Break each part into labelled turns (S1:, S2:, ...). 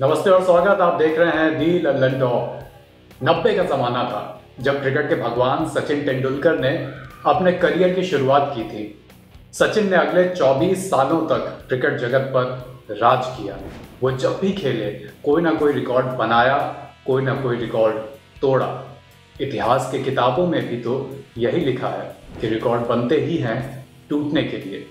S1: नमस्ते और स्वागत, आप देख रहे हैं दी लल्लन टॉप नब्बे का जमाना था, जब क्रिकेट के भगवान सचिन तेंदुलकर ने अपने करियर की शुरुआत की थी। सचिन ने अगले 24 सालों तक क्रिकेट जगत पर राज किया। वो जब भी खेले, कोई ना कोई रिकॉर्ड बनाया, कोई ना कोई रिकॉर्ड तोड़ा। इतिहास के किताबों में भी तो यही लिखा है कि रिकॉर्ड बनते ही हैं टूटने के लिए।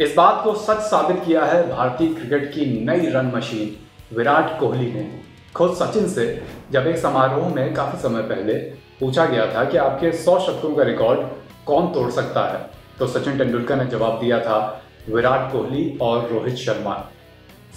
S1: इस बात को सच साबित किया है भारतीय क्रिकेट की नई रन मशीन विराट कोहली ने खुद सचिन से जब एक समारोह में काफ़ी समय पहले पूछा गया था कि आपके 100 शतकों का रिकॉर्ड कौन तोड़ सकता है तो सचिन तेंदुलकर ने जवाब दिया था, विराट कोहली और रोहित शर्मा।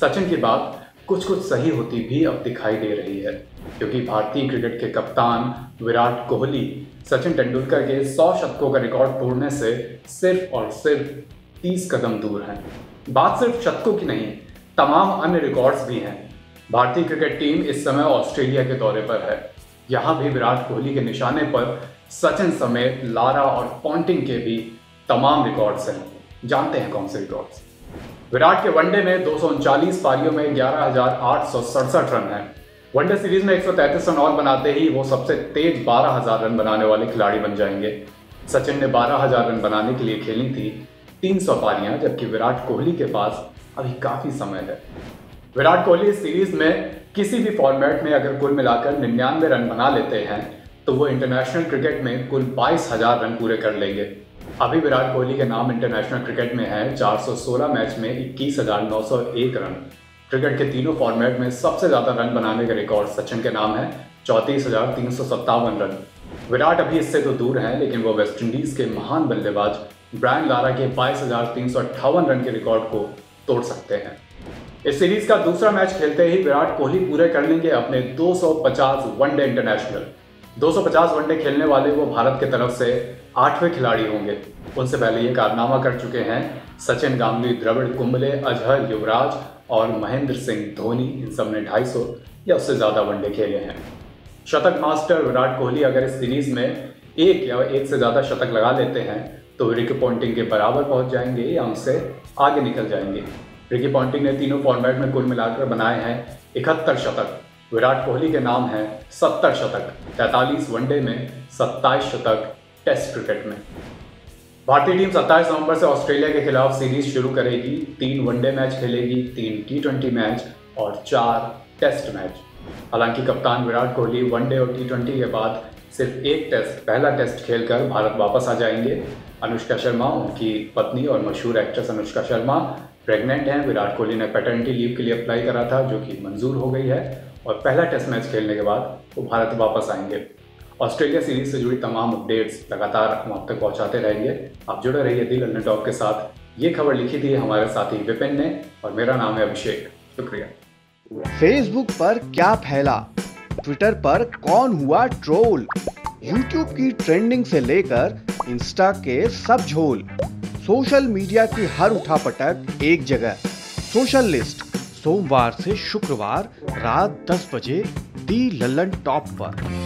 S1: सचिन की बात कुछ कुछ सही होती भी अब दिखाई दे रही है, क्योंकि भारतीय क्रिकेट के कप्तान विराट कोहली सचिन तेंदुलकर के 100 शतकों का रिकॉर्ड तोड़ने से सिर्फ़ और सिर्फ़ 30 कदम दूर हैं। बात सिर्फ़ शतकों की नहीं, तमाम अन्य रिकॉर्ड्स भी हैं। भारतीय क्रिकेट टीम इस समय ऑस्ट्रेलिया के दौरे पर है। यहाँ भी विराट कोहली के निशाने पर सचिन समेत लारा और पॉन्टिंग के भी तमाम रिकॉर्ड्स हैं। जानते हैं कौन से रिकॉर्ड्स? विराट के वनडे में दो पारियों में ग्यारह रन हैं। वनडे सीरीज़ में 133 रन और बनाते ही वो सबसे तेज 12000 रन बनाने वाले खिलाड़ी बन जाएँगे। सचिन ने 12000 रन बनाने के लिए खेली थी 300 पारियाँ, जबकि विराट कोहली के पास अभी काफ़ी समय है। विराट कोहली इस सीरीज़ में किसी भी फॉर्मेट में अगर कुल मिलाकर निन्यानवे रन बना लेते हैं तो वो इंटरनेशनल क्रिकेट में कुल बाईस हज़ार रन पूरे कर लेंगे। अभी विराट कोहली के नाम इंटरनेशनल क्रिकेट में है 416 मैच में 21,901 रन। क्रिकेट के तीनों फॉर्मेट में सबसे ज़्यादा रन बनाने का रिकॉर्ड सचिन के नाम है चौंतीस रन। विराट अभी इससे तो दूर हैं लेकिन वो वेस्टइंडीज के महान बल्लेबाज ब्रायन लारा के बाईस रन के रिकॉर्ड को तोड़ सकते हैं। इस सीरीज़ का दूसरा मैच खेलते ही विराट कोहली पूरे कर लेंगे अपने 250 वनडे इंटरनेशनल। 250 वनडे खेलने वाले वो भारत के तरफ़ से आठवें खिलाड़ी होंगे। उनसे पहले ये कारनामा कर चुके हैं सचिन गांगुली, द्रविड़ कुंबले, अजहर युवराज और महेंद्र सिंह धोनी। इन सबने 250 या उससे ज़्यादा वनडे खेले हैं। शतक मास्टर विराट कोहली अगर इस सीरीज़ में एक या एक से ज़्यादा शतक लगा लेते हैं तो रिक पॉइंटिंग के बराबर पहुँच जाएँगे या उनसे आगे निकल जाएँगे। रिकी पॉन्टिंग ने तीनों फॉर्मेट में कुल मिलाकर बनाए हैं इकहत्तर शतक। विराट कोहली के नाम है सत्तर शतक। तैतालीस वनडे में सत्ताईस शतक टेस्ट क्रिकेट में। भारतीय टीम 27 नवंबर से ऑस्ट्रेलिया के खिलाफ सीरीज़ शुरू करेगी। तीन वनडे मैच खेलेगी, तीन टी ट्वेंटी मैच और चार टेस्ट मैच। हालाँकि कप्तान विराट कोहली वनडे और टी ट्वेंटी के बाद सिर्फ़ एक टेस्ट, पहला टेस्ट खेलकर भारत वापस आ जाएँगे। अनुष्का शर्मा, उनकी पत्नी और मशहूर एक्ट्रेस अनुष्का शर्मा प्रेग्नेंट हैं, विराट कोहली ने पैटर्निटी लीव के लिए अप्लाई करा था, जो कि मंजूर हो गई है। और पहला टेस्ट मैच खेलने के बाद वो भारत वापस आएँगे। ऑस्ट्रेलिया सीरीज़ से जुड़ी तमाम अपडेट्स लगातार हम आप तक पहुंचाते रहेंगे। आप जुड़े रहिए दिल अन्य टॉप के साथ। ये खबर लिखी थी हमारे साथी विपिन ने, और मेरा नाम है अभिषेक। शुक्रिया।
S2: फेसबुक पर क्या फैला? ट्विटर पर कौन हुआ ट्रोल यूट्यूब की ट्रेंडिंग से लेकर इंस्टा के सब झोल। सोशल मीडिया की हर उठापटक एक जगह। सोशल लिस्ट, सोमवार से शुक्रवार रात 10 बजे दी लल्लन टॉप पर।